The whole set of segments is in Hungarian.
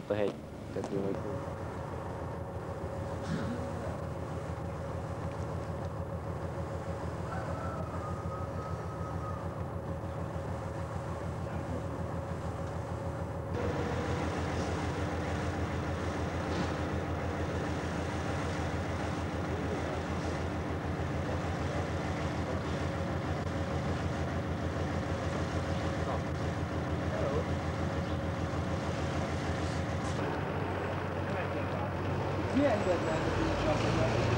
dombocskáknál, ott a hegy tető vagy hol. Hát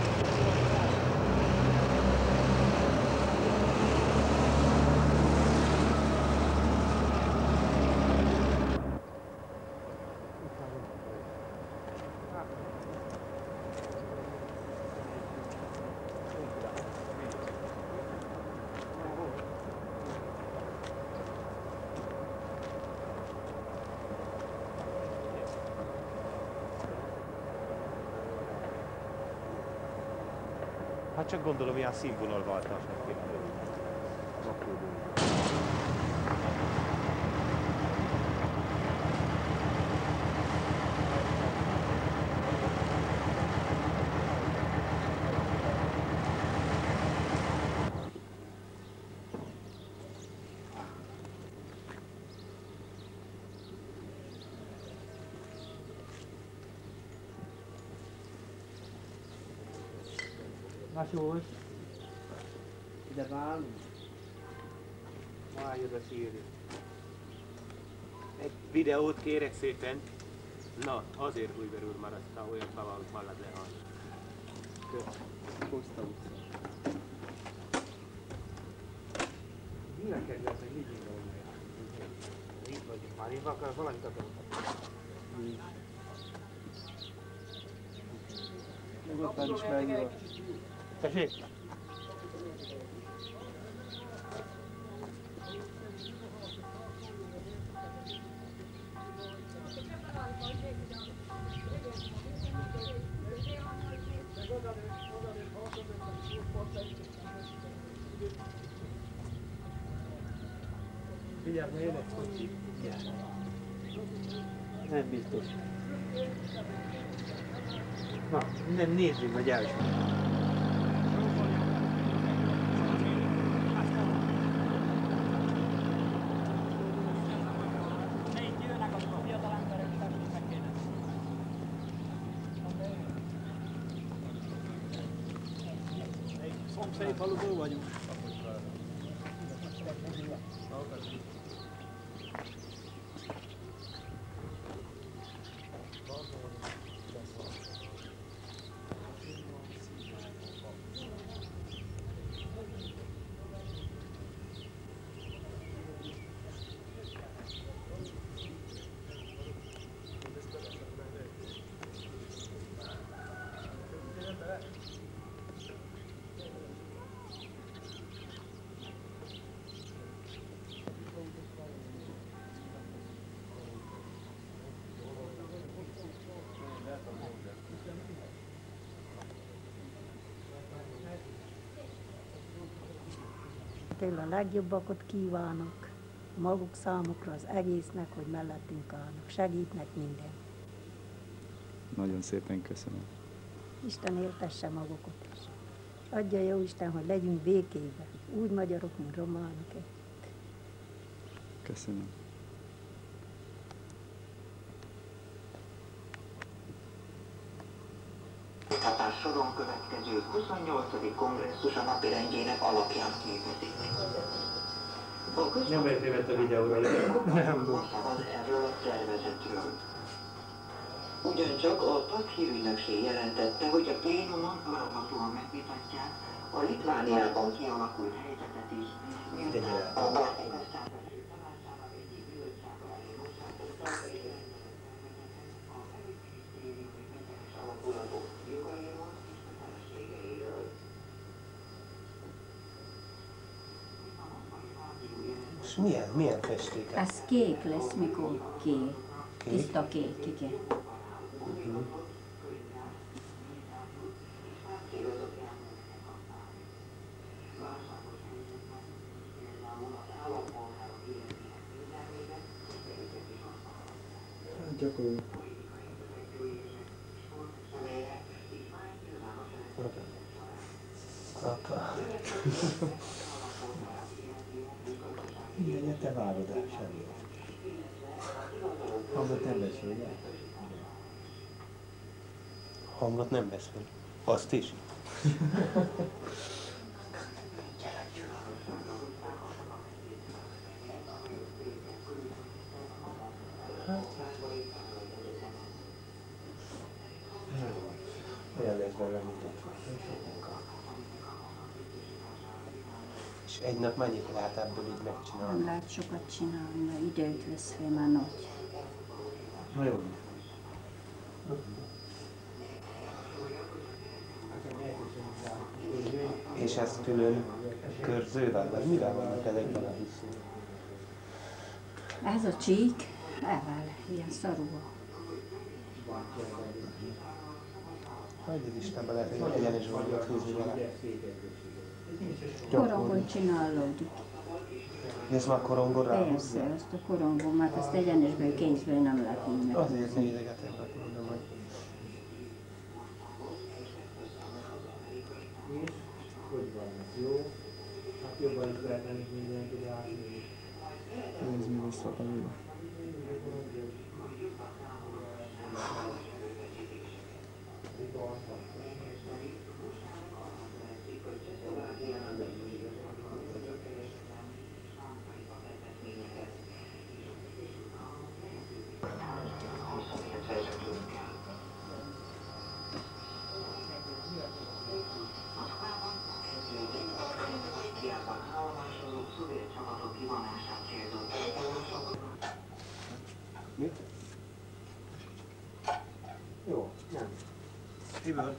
csak gondolom, ilyen színvonalváltásnak kéne. Vasús. Ide válunk. Várj, oda sírni. Egy videót kérek szépen. Na, azért Hújber úr maradta, olyan bevallott mallad lehalni. Utca. Mire került, hogy mit indulni? Itt vagyunk már, én akar, valamit akarok. Nyugodtan is megnyugodt. Tessék? Figyelj, jön egy kocsi. Nem biztos. Na, nem nézzünk meg első. Tényleg a legjobbakat kívánok maguk számukra, az egésznek, hogy mellettünk állnak, segítnek minden. Nagyon szépen köszönöm. Isten éltesse magukat is. Adja jó Isten, hogy legyünk békébe, úgy magyarok, mint románok. Köszönöm. 28. kongresszus a napirendjének alapján képezik. A Nem értévet a videóra, nem szavaz erről a szervezetről. Ugyancsak a TASZ hírügynökség jelentette, hogy a plénumon várhatóan megvitatják a Litvániában kialakult helyzetet is, miután a milyen, milyen festék? Ez kék lesz, mikor kék. Tiszta kék, igen. Apa. Igen, te várod el, semmi. Hangot nem beszél, ugye? Hangot nem beszél. Azt is. Olyan lesz belőle, mint. És egy nap mennyit lehet ebből így Nem megcsinálni? lehet sokat csinálni, mert időt vesz fel már nagy. Na jó. És ez külön körzővel, vagy mivel vannak ezekben a hiszünk? Ez a csík elvál, ilyen szarúval. Hogy az Istenbe lehet, hogy egyenes vonalak húzni vele. Korongon csinálódik. Ez már korongor ráhúzni? Persze, azt a korongon, mert azt egyenesből kézből nem lehet meg. Azért nézegetek, hogy mondom, hogy Nézd mi vissza a videó. Hiában állomásoló szovjet csapatok kivonását célzott. jó, nem. Miből?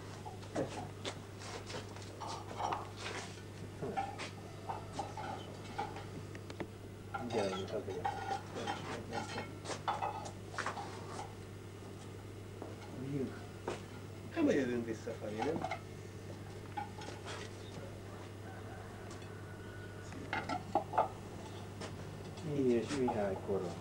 Gyerünk, legyen. Nem jövünk visszafelé, nem? És Mihály koron.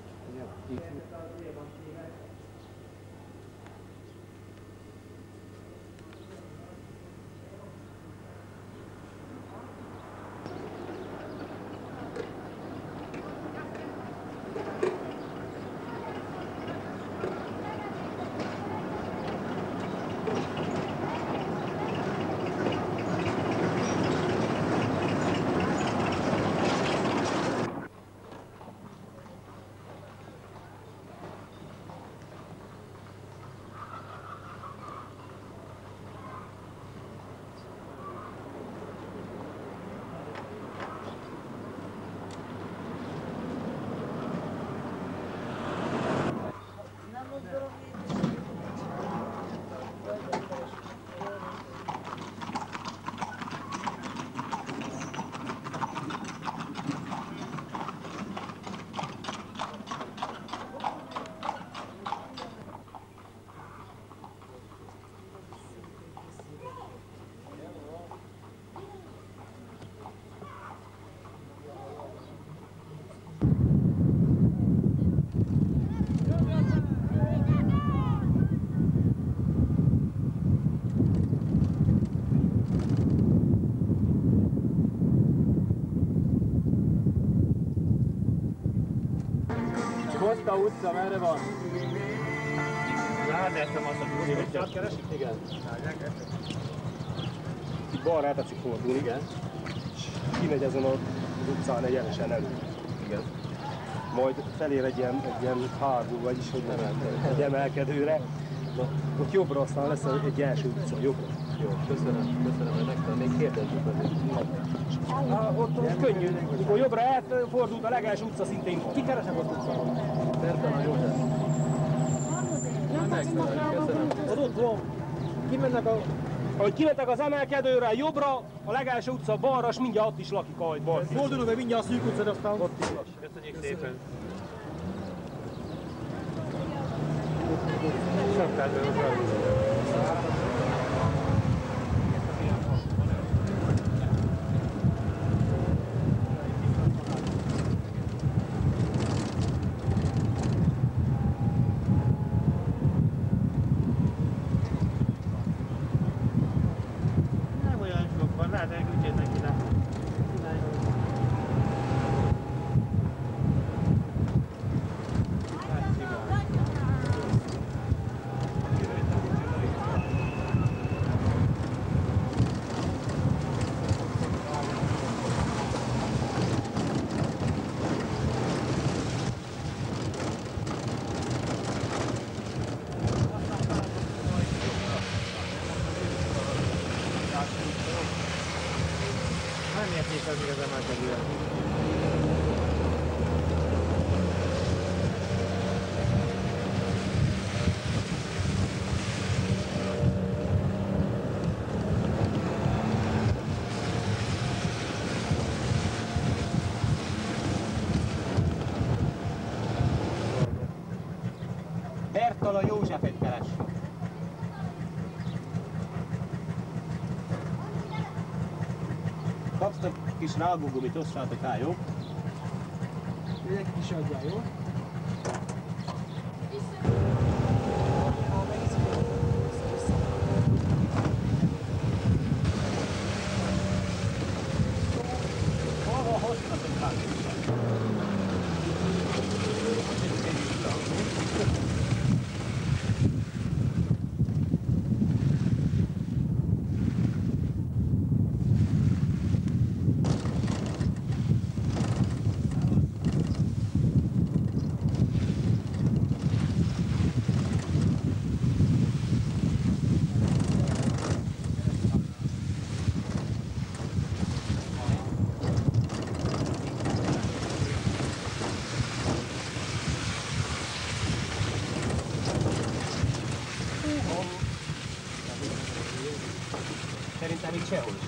Koszta utca, merre van? Rádertem azt a Kosztát keresik? Igen. Itt balra tetszik fordulni, igen. És kimegy ezen az utcán egyenesen elő. Igen. Majd felér egy ilyen, egy ilyen hárgó, vagyis hogy nem egy emelkedőre. Na, ott jobbra aztán lesz egy első utca, jobbra. Jó, köszönöm, köszönöm, hogy megtalán, még kérdezzük azért. Ah, ott, ott könnyű. Mikor jobbra elfordult a legelső utca szintén. Kikeresek az utcán. Bertalan József. Az ott van. Kimennek a... Ahogy kimentek az emelkedőre, jobbra, a legelső utca balra, és mindjárt ott is lakik, ahogy bal. Fordulunk be mindjárt a szűk utca, aztán ott is lakik. Köszönjük szépen. Nem érték az igaz emelkedőre. Bertalan Józsefet keressük. Kapsz egy kis rágógumit, osszátok el, jó? Mindenki is adjál, jó? chill.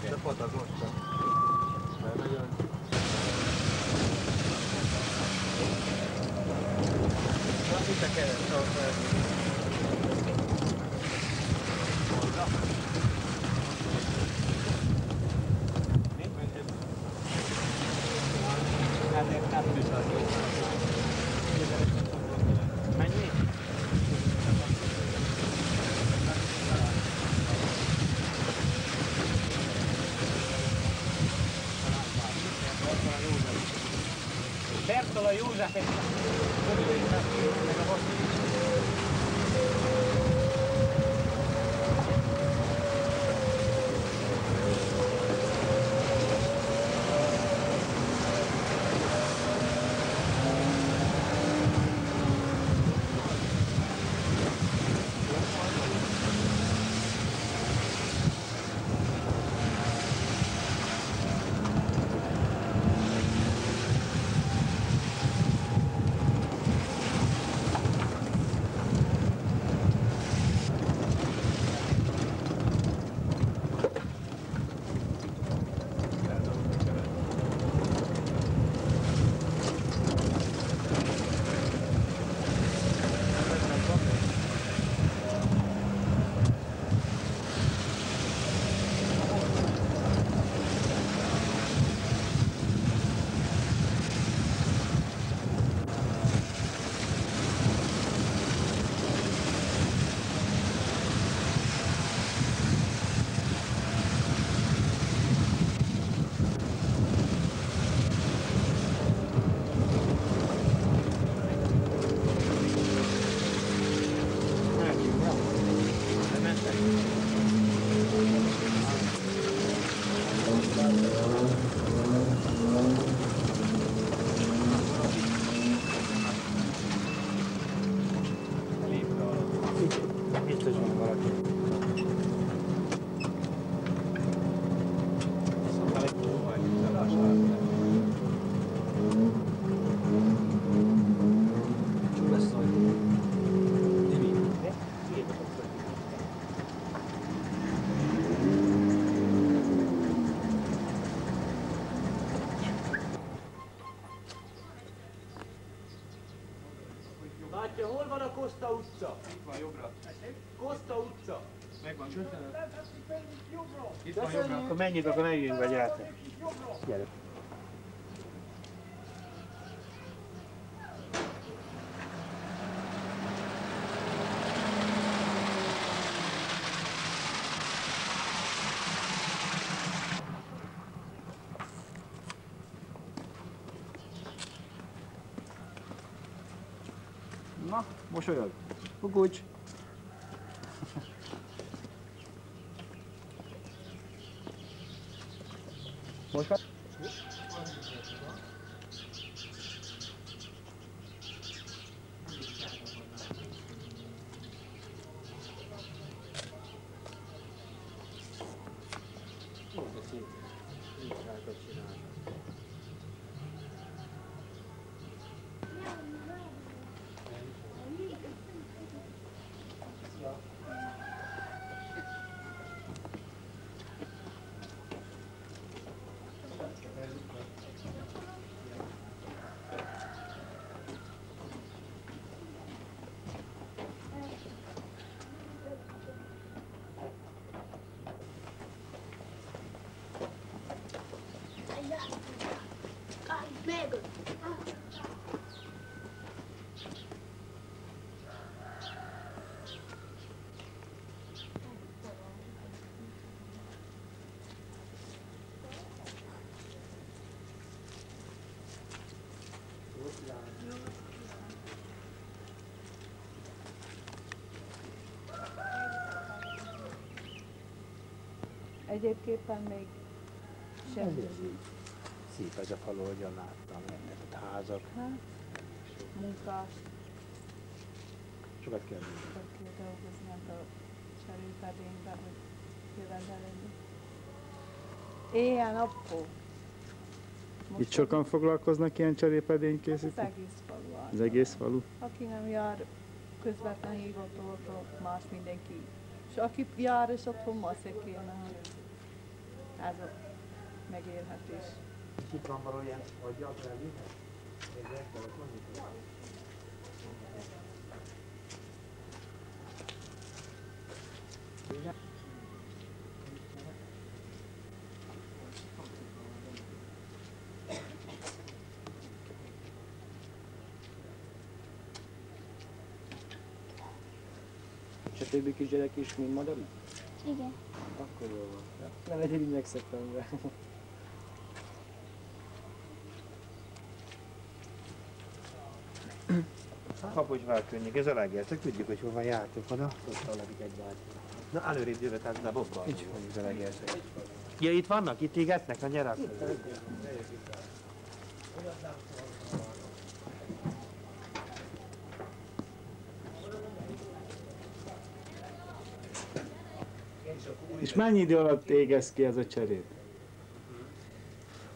Itt van jobbra. Akkor menjünk, akkor menjünk, vagy gyertek. Gyere. Na, mosolyog. Kukucs. Most már? Egyébképpen még semmi. Szép ez a falu, hogyan láttam, rengetett házak. Hát, munkás, Sokat kell menni. sokat kell dolgozni hát a cserépedénybe, hogy jövedel lenni. Éjjel-nappal. Itt sokan foglalkoznak ilyen Az cserépedénykészítők? egész falu az. Az egész falu? Aki nem jár közvetlen hívatótól, más mindenki. És aki jár, és otthon maszek kéne, hogy a megélhetés. Itt van való ilyen aggyal felvinhet? Nézzek, de ott mondjuk. És a többi kisgyerek is mind magyarul? Igen. Akkor jól van. Nem egyedül megszektem be. Kapocsvár könnyek, ez a legjeltek, tudjuk, hogy hova jártok oda. Ott a egy bácsi. Na, előrébb jövök, hát de bobba. Nincs mondjuk az a legjeltek. Ja, itt vannak, itt égetnek, na gyere. És mennyi idő alatt égesz ki ez a cserép?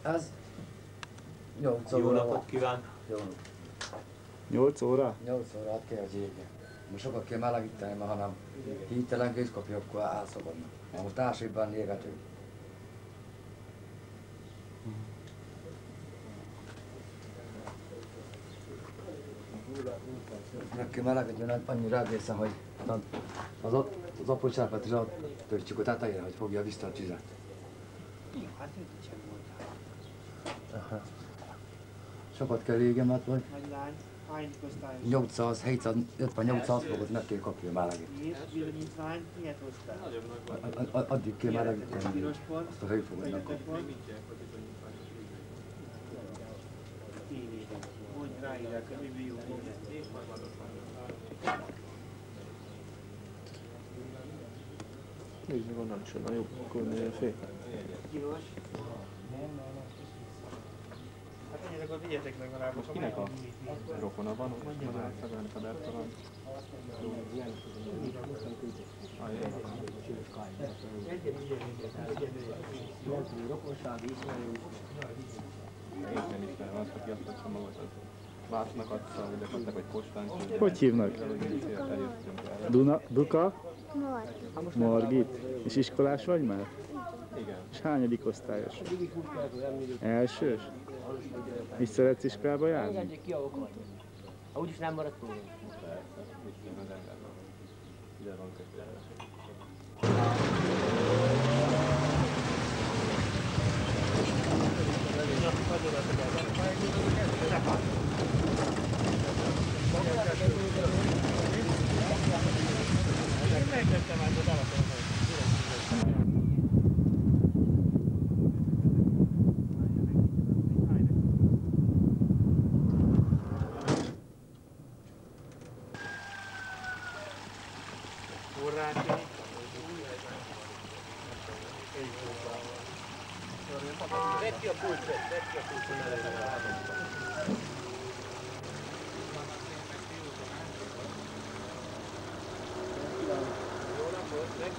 Ez 8 Jó óra napot van. kíván! Jó. 8 óra? 8 órát kell az égen. Most sokat kell melegíteni, mert hanem hirtelen kézkapja, akkor elszabadnak. Mert most társadban égetünk. Kell melegíteni annyira egészen, hogy az, az, ott, az apocsápát is ott töltsük a tetejére, hogy fogja vissza a tüzet. Hát. Aha. Sokat kell Nagy lány, hány köztályos? 800, 750-800 fokot meg kell kapja melegít. Miért? Bizonyítvány, miért hoztál? A- a- Addig kell pont, azt a hőfogot meg fekete pont. Tévében. Hogy ráírják, hogy mi jó minden. Nézd meg onnan is, onnan jobb, akkor nézd fél. Gyilkos. Hát ennyire akkor vigyetek legalább. Most kinek a rokona van? Aki azt az Vásznak adta, egy postán. Hogy hívnak? Duna, Duka? Margit. És iskolás vagy már? Igen. És hányadik osztályos? Elsős? És szeretsz iskolába járni? ki a úgyis nem maradt túl. Mit kéne az embernek? Ide van kötve. Megtettem át az alapon. Forrási. Vedd ki a pulcot, vedd ki a pulcot előre. Jó napot, meg.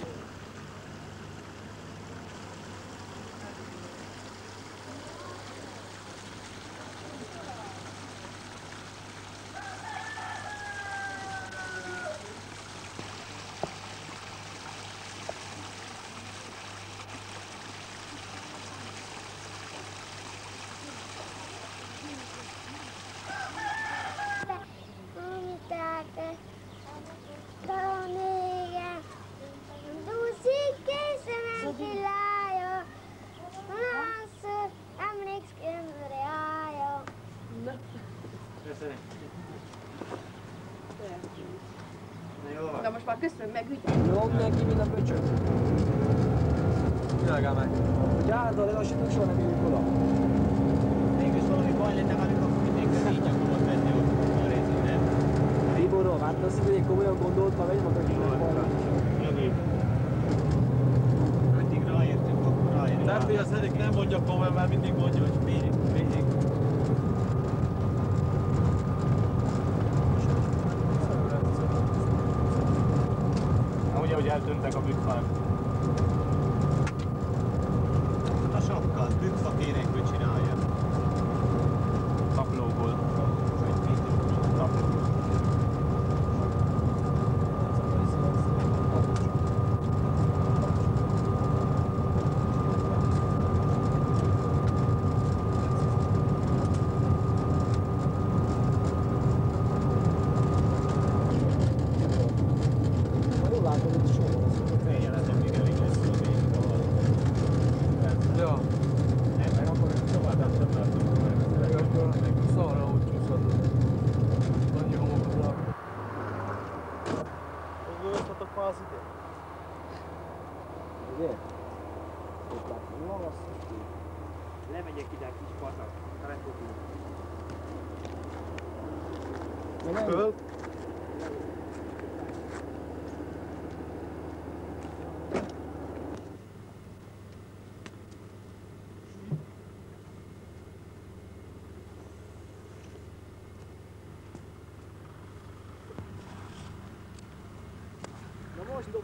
Apa, köszönöm meg ügyet. Nyom neki, mint a pöcsök. Világál meg. Hogy áldal, lelassítok, soha nem jövünk oda. Mégis valami baj lenne velük, akkor mindenki így akarod venni ott a részét, nem? Tiborról, hát azt hogy komolyan gondolt, ha megy maga Jani. Addig ráértünk, akkor ráérünk. Nem, hogy az Erik nem mondja komolyan, mert mindig mondja, hogy még, még. Ugye, hogy eltűntek a bükkfák. A sokkal, bükkfa kérek, hogy csinálja. Taplóból. Tapló. Jól látom, hogy soha az. Feljelentem, még elég lesz a még. Ja. Nem, mert akkor tovább nem látom. Szarra úgy csúszhatott. Annyi homokra. Gondoltatok már az ide? Ugye? Ott látom, jó azt Lemegyek ide a kis pazak. Refogunk. Föl?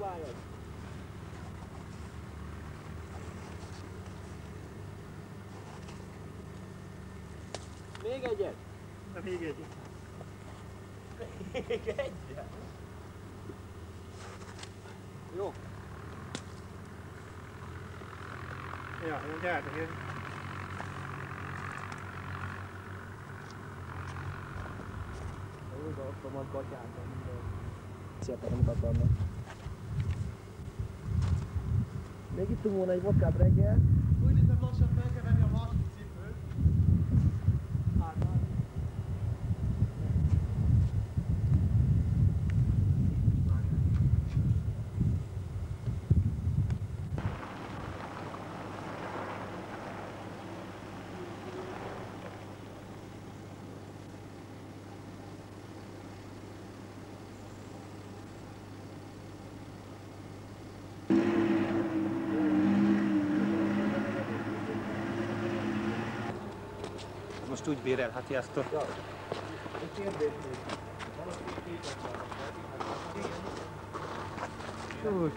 Na most dobáljad! Még egyet! Na még egy. Még egyet. Jó. Ja, jó, gyertek én. Jó, de ott van gatyákban minden. Szépen mutat vannak. Még ittunk volna egy vodkát reggel. Úgy nézem lassan fel bérelheti ezt a... Jó,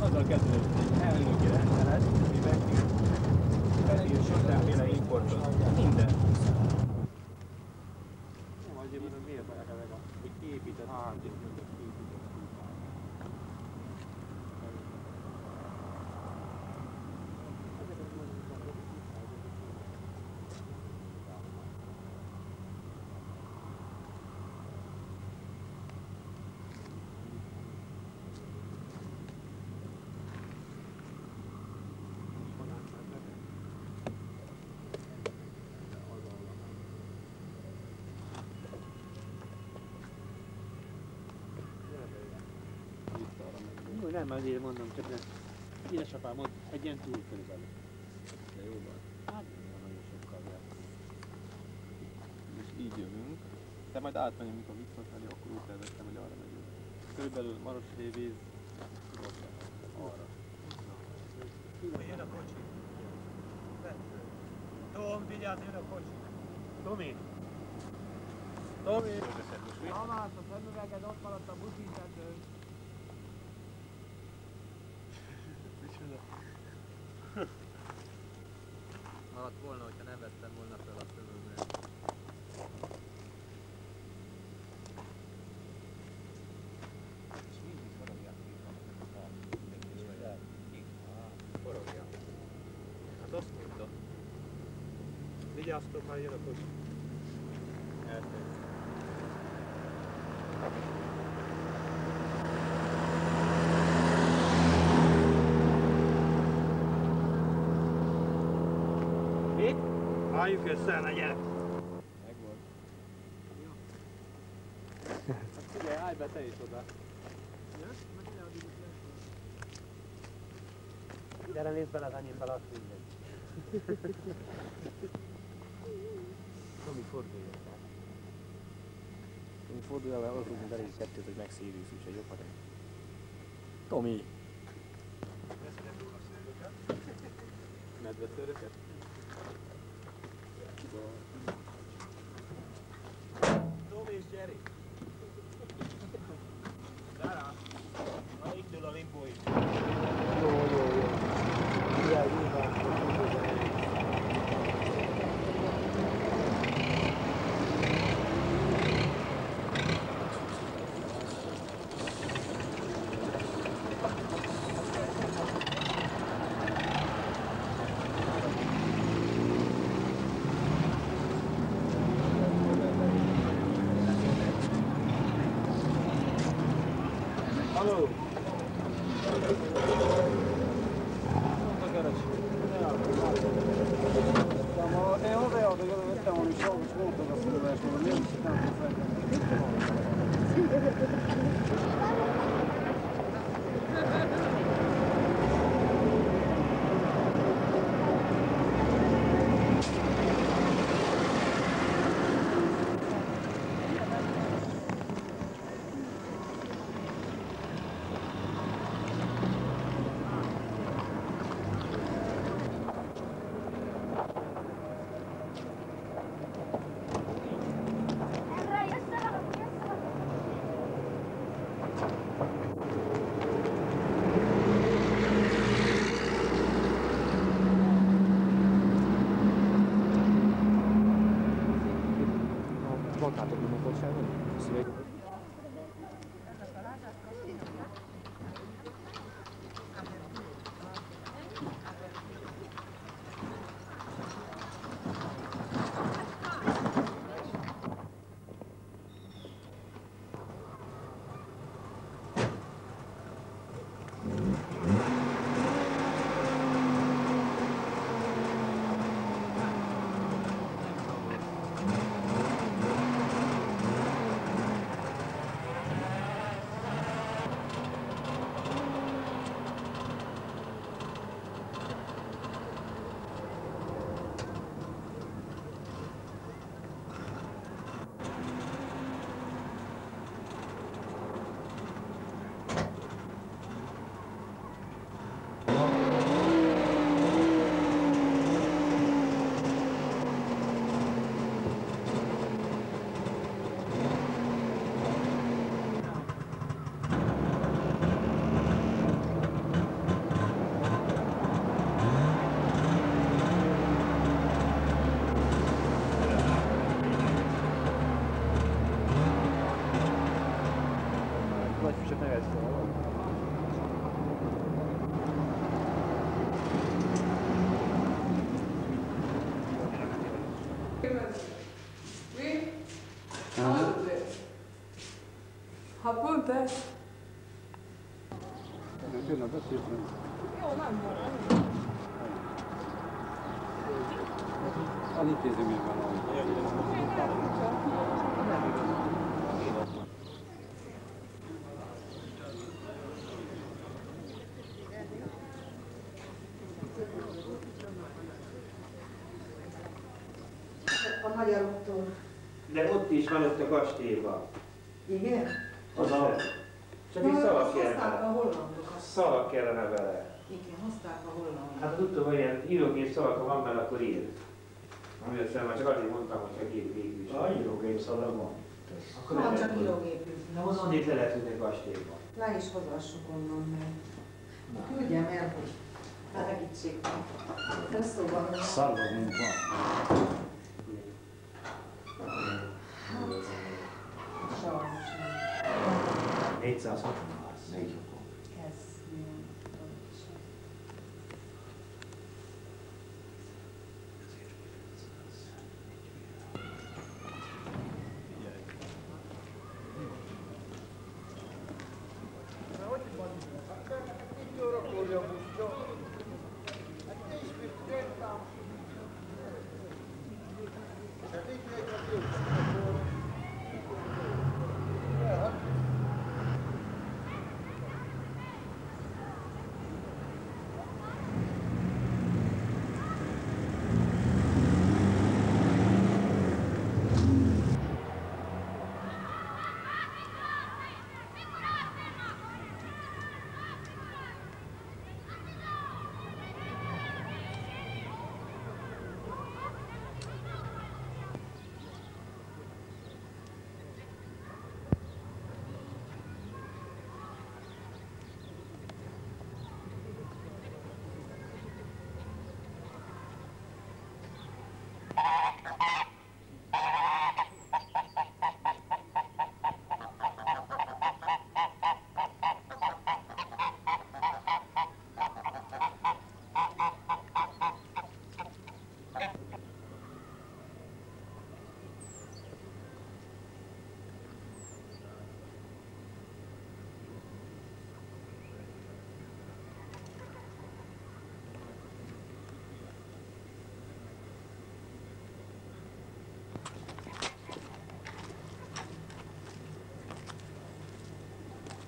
Azzal kezdődött, hogy elnöki rendelet, amiben felírsz mindenféle importot. Minden. Nem azért, mert miért meg a... Hogy kiépített házi. Nem, azért mondom, csak nem. Édesapám mond, egy ilyen túl közel. De jó van. Hát nem van nagyon sokkal. És így jövünk. De majd átmegyünk, amikor visszafelé, akkor úgy terveztem, hogy arra megyünk. Körülbelül Maros Hévíz, arra. Jön a kocsi. Tom, vigyázz, jön a kocsi. Tomi. Tomi! Tamás, a szemüveged ott maradt a buszintendőn. Maradt volna, hogyha nem vettem volna fel a. Forogja. Hát azt mondta. Vigyáztok, már jön a kocsi. Eltűnt. Álljuk össze, ne gyere! Megvolt. Hát figyelj, állj be te is oda. Gyere, nézd bele, menjünk bele, azt mindegy. Tomi, fordulj el. Tomi, fordulj el, mert az rúgunk elég kettőt, hogy megszívjuk, úgyhogy jobb. Tomi! Ha pont ez. Tényleg beszéltem. Jó, nem volt. Az intézményben van. A magyaroktól. De ott is van ott a kastélyban. Igen? Az a... Csak egy Na, szalak hozták kellene. a hollandokat. Szalak kellene vele. Igen, hozták a hollandokat. Hát tudtam, hogy ilyen írógép szalak, ha van bele, akkor ír. Ami aztán már csak azért mondtam, hogy csak ír végül is. A írógép szalag van. Akkor Van csak hogy- írógépű. Na, honnan itt le lehet tudni a kastélyban? Le is hozassuk onnan meg. Küldjem el, hogy Segítségben. Ez szóval. Szarvagunk van. Nem. 460 Négy. Ez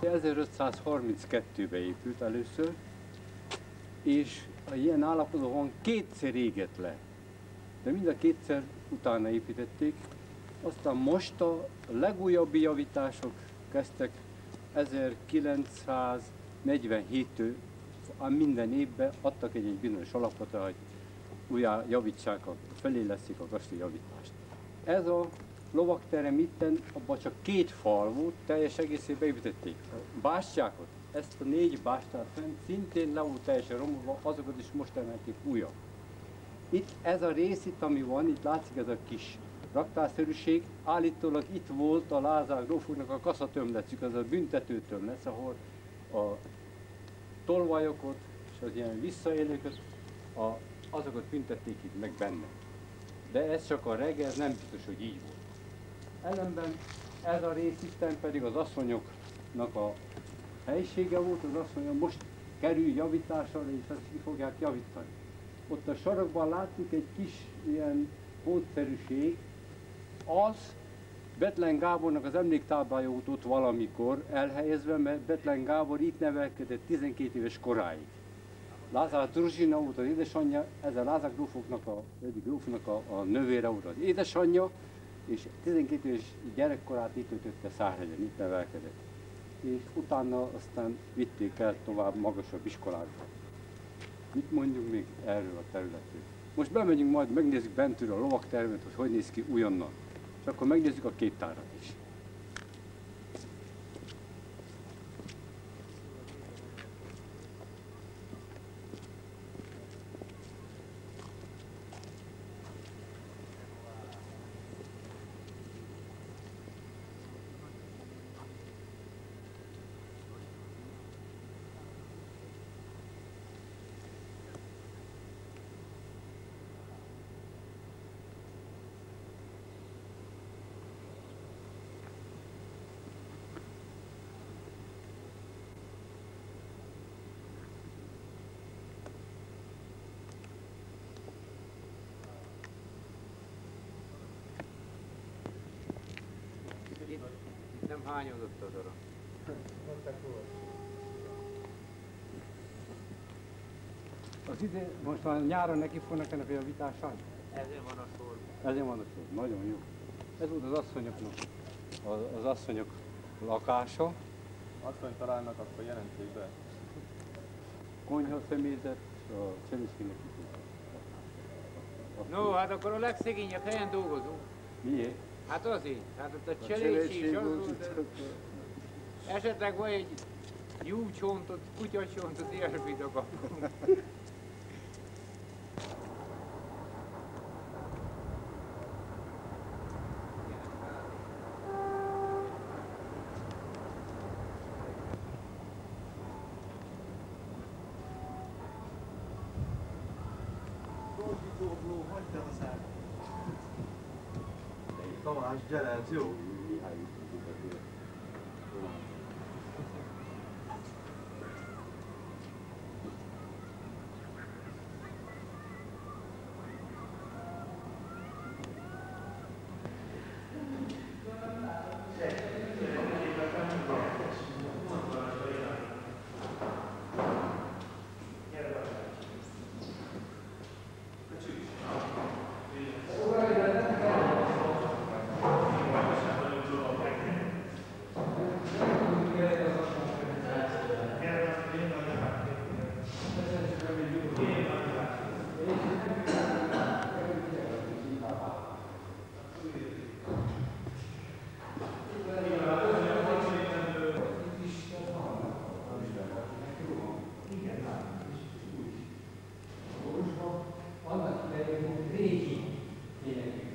1532-be épült először, és a ilyen állapotban kétszer égett le. De mind a kétszer utána építették, aztán most a legújabb javítások kezdtek 1947-től minden évben adtak egy, egy bizonyos alapot, hogy újra javítsák, a, felé leszik a gaszti javítást. Ez a lovakterem itten, abban csak két fal volt, teljes egészében építették. A bástyákot, ezt a négy bástyát fent szintén le volt teljesen romolva, azokat is most emelték újra. Itt ez a rész itt, ami van, itt látszik ez a kis raktárszerűség, állítólag itt volt a Lázár grófúrnak a kaszatömletük, az a büntetőtömlet, ahol a tolvajokat és az ilyen visszaélőket, a, azokat büntették itt meg benne. De ez csak a reggel, ez nem biztos, hogy így volt. Ellenben ez a rész itten pedig az asszonyoknak a helyisége volt, az asszonyok most kerül javításra, és ezt ki fogják javítani. Ott a sarokban látszik egy kis ilyen pontszerűség, az Betlen Gábornak az emléktáblája volt ott valamikor elhelyezve, mert Betlen Gábor itt nevelkedett 12 éves koráig. Lázár Druzsina volt az édesanyja, ez a Lázár grófoknak a, grófnak a, a növére volt az édesanyja, és 12 éves gyerekkorát itt töltötte Szárhegyen, itt nevelkedett. És utána aztán vitték el tovább magasabb iskolákba. Mit mondjuk még erről a területről? Most bemegyünk majd, megnézzük bentről a lovaktermet, hogy hogy néz ki újonnan. És akkor megnézzük a képtárat is. Itt nem hányodott az arra. Az ide, most már nyáron neki fognak ennek a javításának? Ezért van a sor. Ezért van a sor, nagyon jó. Ez volt az asszonyoknak, az, az asszonyok lakása. Asszony találnak, akkor jelentsék be. Konyha személyzet, a személyzének No, hát akkor a legszegényebb helyen dolgozunk. Miért? Hát azért. Hát ott a A is cselédség az. Esetleg van egy jó csontot, kutyacsontot, ilyesmit akarunk. Tamás, gyere, ez jó. Annak idején régi énekek,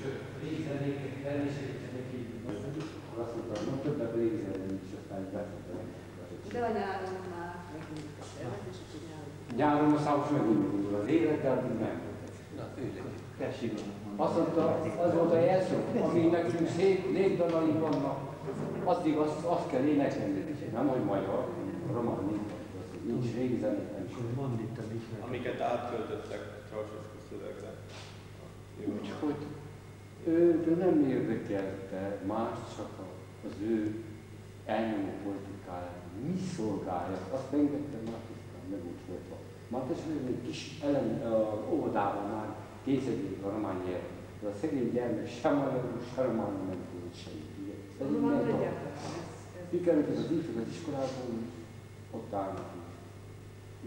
sőt, régi zenéket, természetesen kívül. Azt mondtam, no, többet régi zenét is aztán befoglalni. De a nyáron már megint a szervezés, és nyáron. A számos indul az élet, de addig Tessék. Azt mondta, az volt a jelszó, ami nekünk szép népdalaink vannak, addig azt, azt kell énekelni. Nem, hogy magyar, román nincs, nincs régi zenét, nem is. Amiket átköltöttek Ceausescu szövegre. Úgyhogy őt nem érdekelte más, csak az ő elnyomó politikája. Mi szolgálja? Azt engedte már tisztán, meg úgy volt. Már testvérem egy kis ellen, uh, óvodában már készítik a román nyelv. De a szegény gyermek sem magyarul, sem románul nem tudott semmit. egyáltalán ez- Kikerült az ifjúk az iskolában, ott állnak is.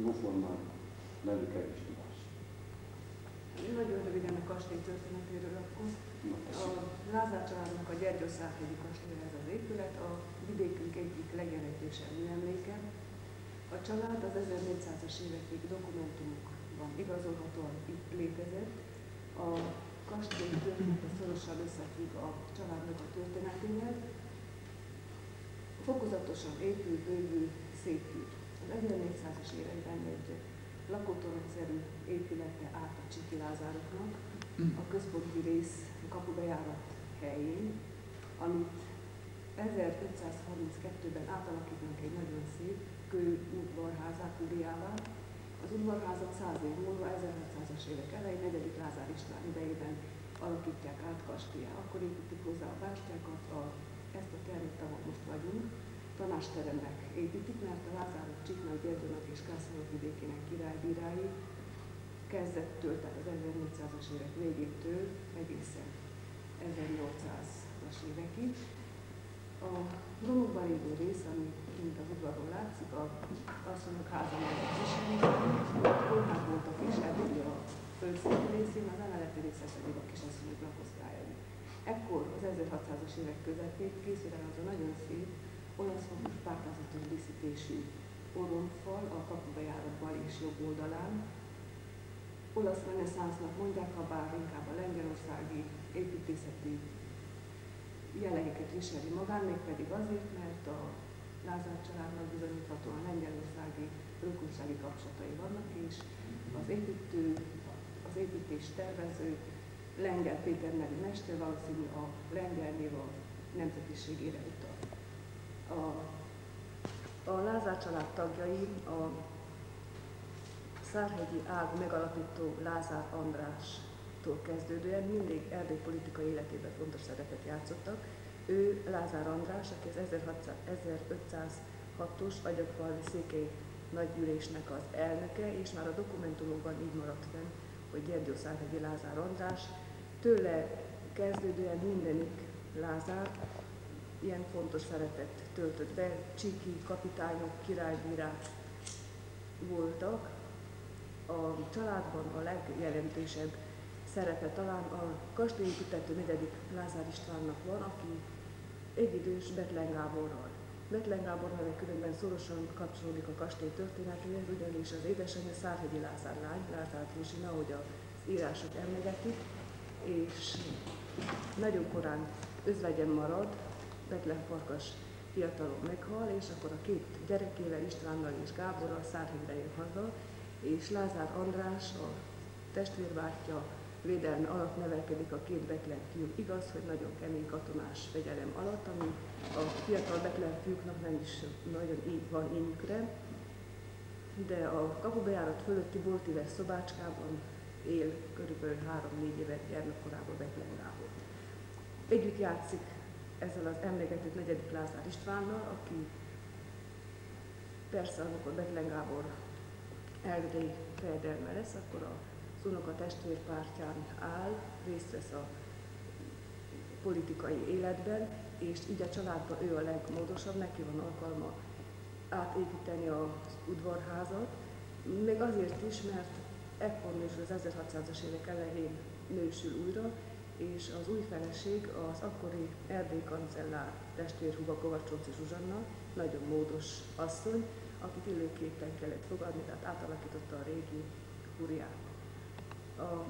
Jóformán, nem kevés tudás. Nagyon röviden a kastély történetéről akkor. A Lázár családnak a Gyergyószárhegyi kastély ez az épület, a vidékünk egyik legjelentősebb műemléke. A család az 1400-as évekig dokumentumokban igazolhatóan itt létezett. A kastély története szorosan összefügg a családnak a történetével. Fokozatosan épül, bővül, szépül. Az 1400-as években egy lakótoronyszerű épülete állt a Csiki Lázároknak, a központi rész kapubejárat helyén, amit 1532-ben átalakítnak egy nagyon szép kő udvarházá, kúriává. Az udvarházat száz év múlva, 1600-as évek elején, 4. Lázár István idejében alakítják át kastélyá. Akkor építik hozzá a bástyákat, a, ezt a termet, ahol most vagyunk, tanásteremnek építik, mert a Lázárok Csiknak, Gyergyónak és Kászorok vidékének királybírái kezdettől, tehát az 1400-as évek végétől egészen 1800-as évekig. A romokban lévő rész, ami mint az udvarról látszik, a asszonyok háza mellett viselni, kórház voltak is, eddig a földszinti részén, az emeleti része pedig a kisasszonyok lakosztályai. Ekkor az 1600-as évek közepén készül el az a nagyon szép, olasz pártázatos díszítésű oromfal a kapubejárat bal és jobb oldalán. Olasz reneszánsznak mondják, ha bár inkább a lengyelországi építészeti jellegeket viseli magán, mégpedig azért, mert a Lázár családnak bizonyíthatóan lengyelországi rokonsági kapcsolatai vannak, és az építő, az építés tervező Lengyel Péter nevű mester valószínű a lengyel név a nemzetiségére utal. A, a Lázár család tagjai a Szárhegyi ág megalapító Lázár Andrástól kezdődően mindig Erdély politikai életében fontos szerepet játszottak. Ő Lázár András, aki az 1506-os Agyagfalvi székely nagygyűlésnek az elnöke, és már a dokumentumokban így maradt fenn, hogy Gyergyó Szárhegyi Lázár András. Tőle kezdődően mindenik Lázár ilyen fontos szerepet töltött be, csíki kapitányok, királybírák voltak. A családban a legjelentősebb szerepe talán a kastélyépítető negyedik Lázár Istvánnak van, aki egyidős Betlen Gáborral. Betlen Gábor neve különben szorosan kapcsolódik a kastély történetéhez, ugyanis az édesanyja Szárhegyi Lázár lány, Lázár Luzsina, ahogy az írások emlegetik, és nagyon korán özvegyen marad, Betlen Farkas fiatalon meghal, és akkor a két gyerekével, Istvánnal és Gáborral Szárhegyre jön haza, és Lázár András, a Testvérbátyja védelme alatt nevelkedik a két Betlen fiú. Igaz, hogy nagyon kemény katonás fegyelem alatt, ami a fiatal Betlen fiúknak nem is nagyon így van ínyükre, de a kapubejárat fölötti boltíves szobácskában él körülbelül 3-4 évet gyermekkorában Betlen Gábor. Együtt játszik ezzel az emlegetett negyedik Lázár Istvánnal, aki persze amikor Betlen Gábor elődei fejedelme lesz, akkor az unoka testvérpártján áll, részt vesz a politikai életben, és így a családban ő a legmódosabb, neki van alkalma átépíteni az udvarházat, még azért is, mert ekkor nősül az 1600-as évek elején nősül újra, és az új feleség az akkori erdély kancellár testvérhúga Kovacsonci Zsuzsanna, nagyon módos asszony, akit illőképpen kellett fogadni, tehát átalakította a régi kuriát. A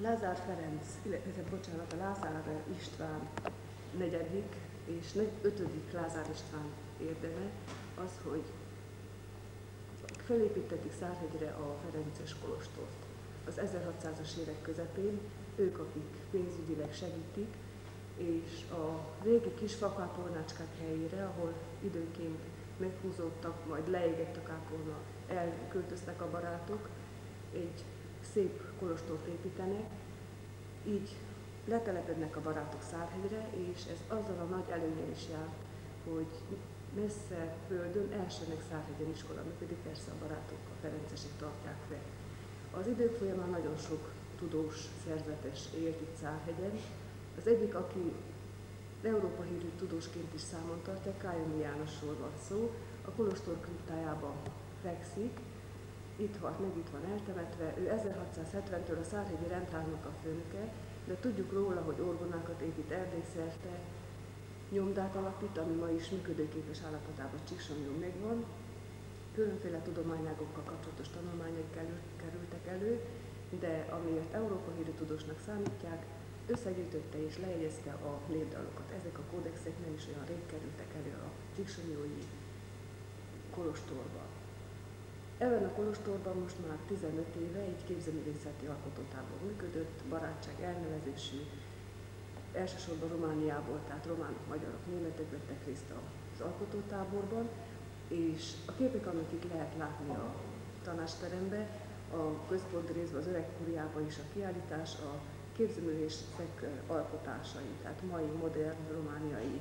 Lázár Ferenc, illetve bocsánat, a Lázár István negyedik és ötödik Lázár István érdeme az, hogy felépítették Szárhegyre a Ferences Kolostort. Az 1600-as évek közepén ők, akik pénzügyileg segítik, és a régi kis fakápolnácskák helyére, ahol időnként meghúzódtak, majd leégett a kápolna, elköltöztek a barátok, egy szép kolostort építenek, így letelepednek a barátok Szárhegyre, és ez azzal a nagy előnyel is jár, hogy messze földön elsőnek Szárhegyen iskola működik, persze a barátok a Ferencesek tartják be. Az idők folyamán nagyon sok tudós szerzetes élt itt Szárhegyen. Az egyik, aki Európa hírű tudósként is számon tartja, Kájomi Jánosról van szó, a Kolostor kriptájában fekszik, itt halt meg, itt van eltemetve, ő 1670-től a Szárhegyi rendháznak a főnöke, de tudjuk róla, hogy orgonákat épít Erdély szerte, nyomdát alapít, ami ma is működőképes állapotában Csíksonyon megvan. Különféle tudományágokkal kapcsolatos tanulmányok kerültek elő, de amiért Európa hírű tudósnak számítják, összegyűjtötte és lejegyezte a névdalokat. Ezek a kódexek nem is olyan rég kerültek elő a Csíksonyói kolostorba. Ebben a kolostorban most már 15 éve egy képzőművészeti alkotótábor működött, barátság elnevezésű, elsősorban Romániából, tehát románok, magyarok, németek vettek részt az alkotótáborban, és a képek, amiket lehet látni a tanásterembe, a központi részben, az öreg is a kiállítás, a képzőművészek alkotásai, tehát mai modern romániai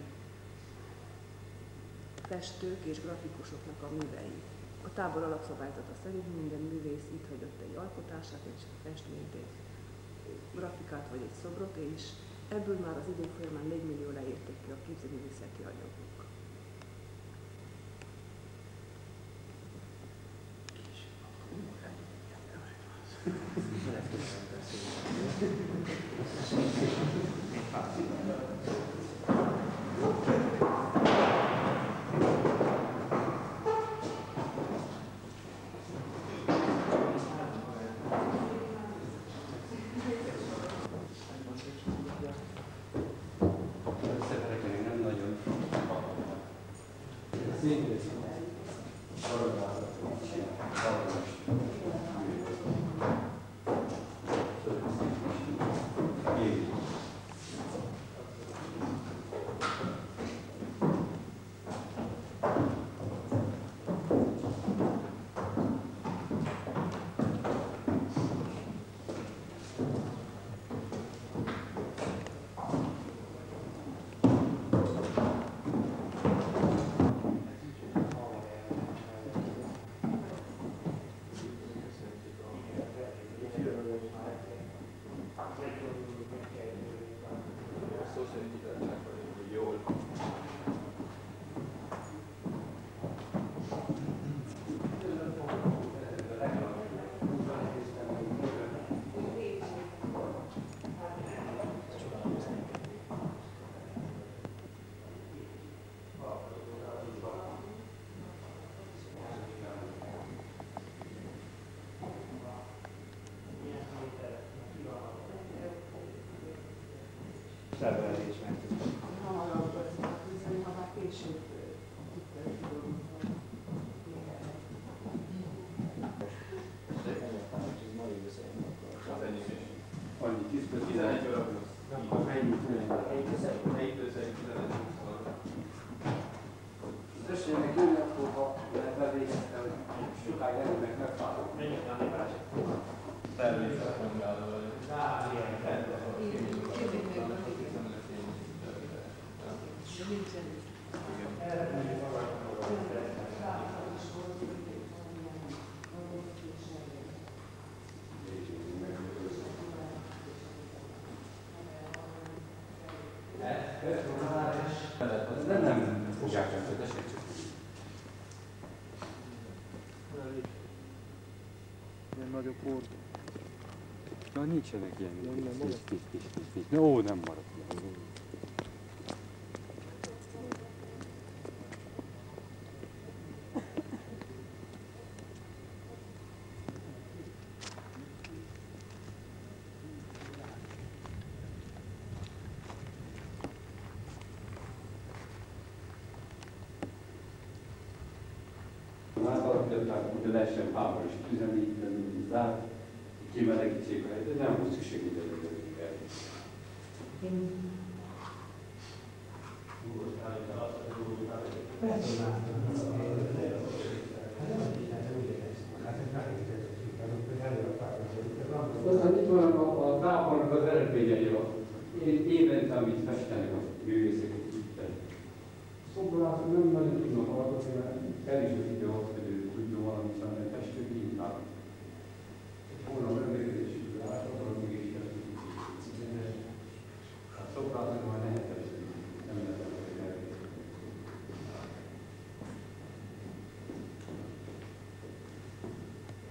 festők és grafikusoknak a művei. A tábor alapszabályzata szerint minden művész itt hagyott egy alkotását, egy festményt, egy grafikát vagy egy szobrot, és ebből már az idők folyamán 4 millió leérték ki a képzőművészeti anyagok. Saturdays. Nagyobb hord. Na nincsenek ilyen. Nincs, marad. nincs, nincs, nincs, nincs. Ó, nem marad. Átalakultak, hogy lehessen fával is tüzelni, zárt, kimelegítsék a helyet, de nem volt szükség ide el. Aztán itt van a, a tápolnak az eredményei, a é- évente, amit festenek a művészek itt. Szobrát nem nagyon tudnak hallgatni, mert el is az idő az, hogy ő tudjon valamit mondani, festők inkább. Egy hónap rendelkezésükre állt, akkor mégis festők. Hát szobrát majd nehezebb, nem lehet elkezdeni.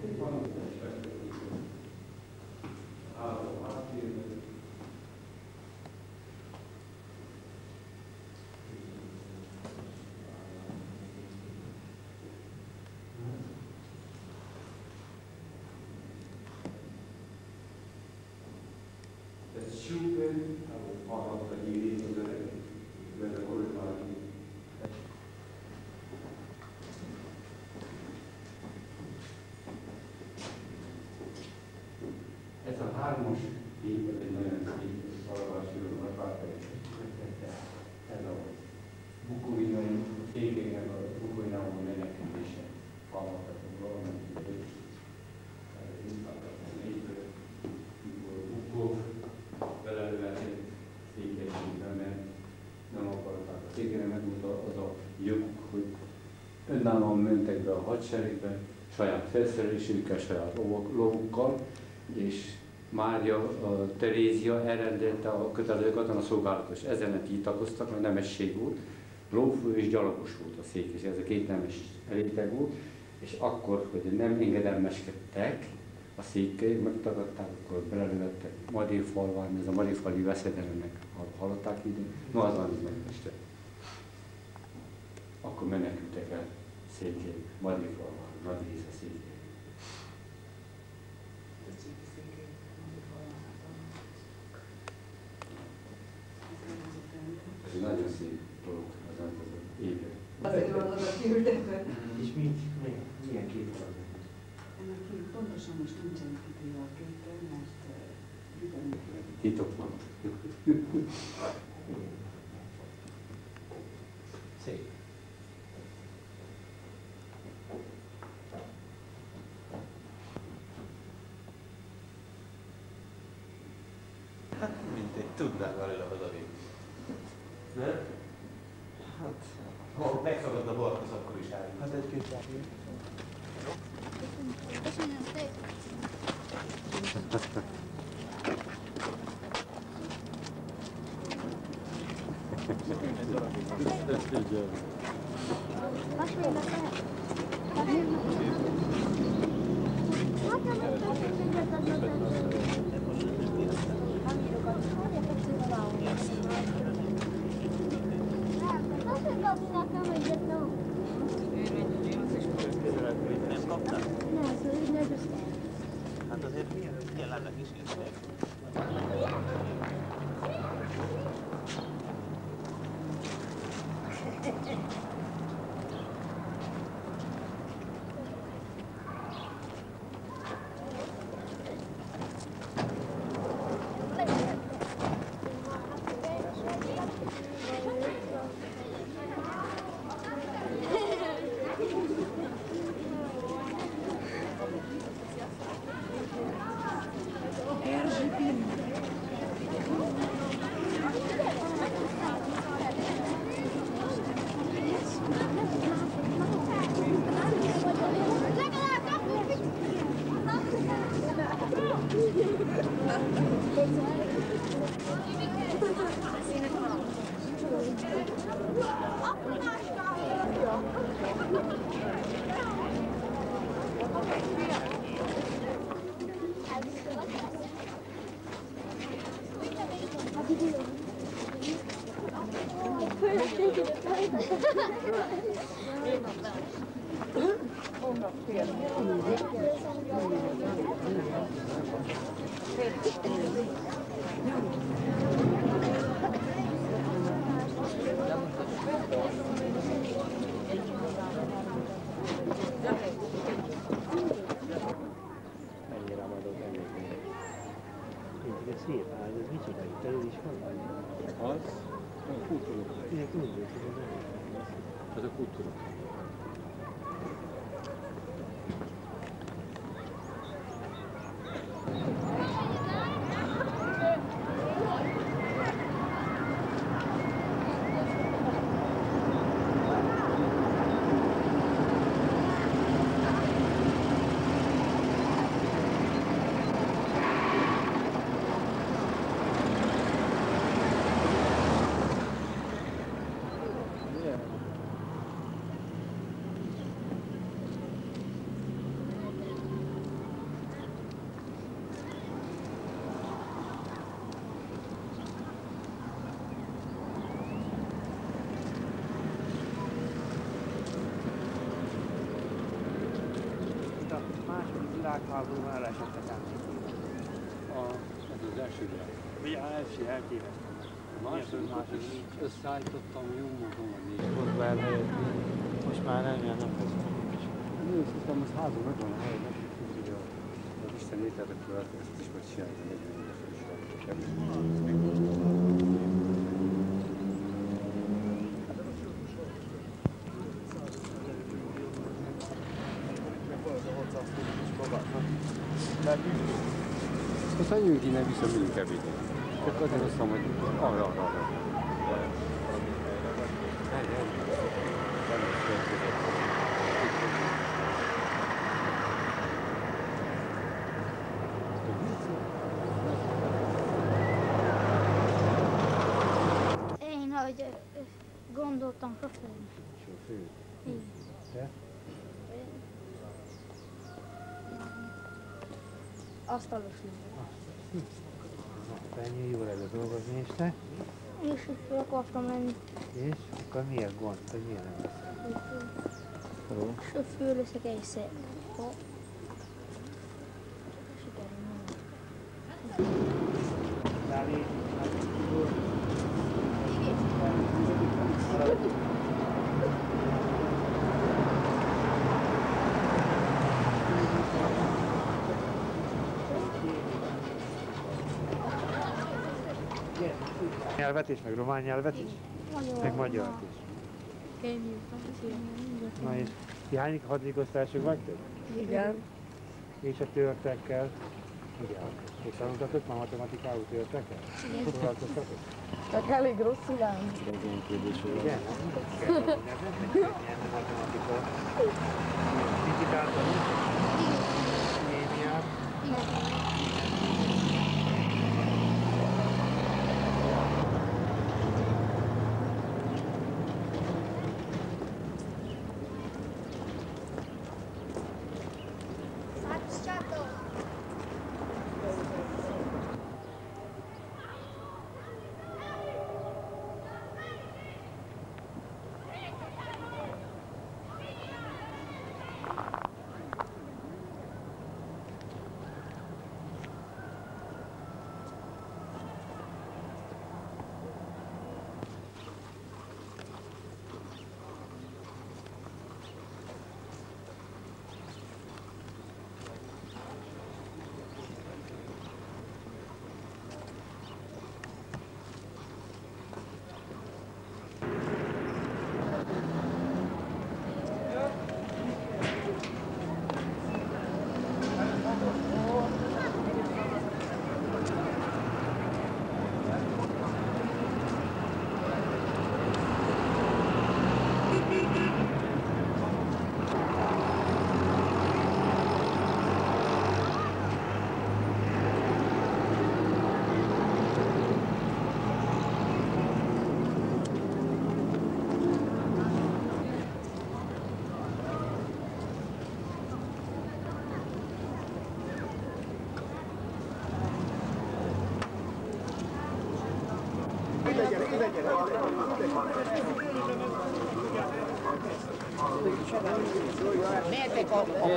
Itt van egy festő. Álló háttérben. Ez Schubert, hallott a hírét az öreg, mert akkor ő már ki. Ez a hármas kép, ez egy nagyon szép szalagásról, a pártfejtette. Ez a bukovinai, fékének a bukovinai menekülése. Hallottak valamelyik időt. Ez egy népről, mikor bukók belelőhetett székelységben, mert nem akarták a székelyre megmondta az a joguk, hogy önállóan mentek be a hadseregbe, saját felszerelésükkel, saját lovukkal, és Mária a Terézia elrendelte a kötelező katonaszolgálatot, és ezen tiltakoztak, mert nemesség volt. Lófő és gyalogos volt a székes, ez a két nemes elégteg volt, és akkor, hogy nem engedelmeskedtek, a székelyek megtagadták, akkor belelőttek Madéfalván, ez a Madéfali veszedelemnek hallották így, no az van, ez megfeste. Akkor menekültek el székelyek. Ez egy nagyon szép dolog, az az éve. Azért van oda kiüldetve. És mit, mi, milyen kép van? Ennek kívül pontosan most nincsen kitéve a képe, mert üdemlik. Titok van. Szép. Hát mindegy, tudnál már el oda vinni. Nem? Hát, ha megszakad a barkasz, akkor is állj. Hát egy-két csápja. Nem kaptál? Hát azért milyen, milyen lenne Ezek úgy volt, hogy ez nem Ez a kultúra. Itt a második világháborúban elesettek át. A, ez az első világ. Ugye az első eltévesztő. A második, második összeállítottam jó módon a négy. Ott már helyezni. Most már nem, ilyen nem lesz. Nézd, hiszem, az házon megvan a hely, neki tudja, hogy az Isten ételekről ezt is megcsinálni, 40 éves Azt menjünk innen vissza, mindig ebédni. Csak azért azt mondom, hogy arra, arra, arra. Hely, hely. Nem is következett. Én, hogy gondoltam sofőr. Sofőr. Igen. Te? Asztalos Na, ennyi jól a dolgozni, és te? És fel akartam lenni. És akkor mi a gond, hogy milyen lesz? Sofőr leszek egyszer. Nyelvet is, meg román nyelvet is? Magyar. Meg magyart is. Na és ti hány hatodik osztályosok vagytok? Igen. És a törtekkel? Igen. És tanultatok már matematikául törtekkel? Igen. Foglalkoztatok? Csak elég rosszul áll. Ez ilyen kérdés volt. Igen? Kell Milyen matematika? Fizikát tanultok? Kémiát? Mehetek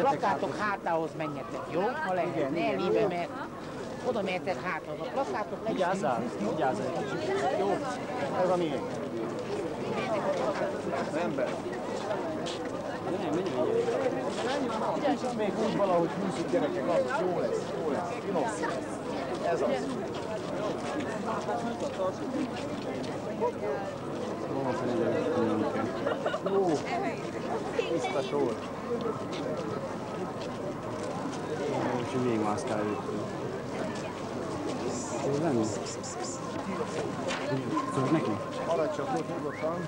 plakátok hátához menjetek, jó? Ha lehet, ne elébe, mert oda mehetek hátához. A plakátok legyen. Vigyázzál, vigyázzál. Jó, ez a miénk. Az ember. Kicsit még úgy valahogy húzzuk gyerekek, az jó lesz, jó lesz, finom. Ez az. Jó, tiszta sor. Még mászkál jöttünk. Ez lenni? Tudod neki? Maradj csak ott nyugodtan.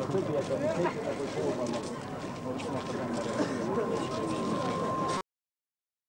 A többiek, akik nézhetek, hogy hol vannak az emberek.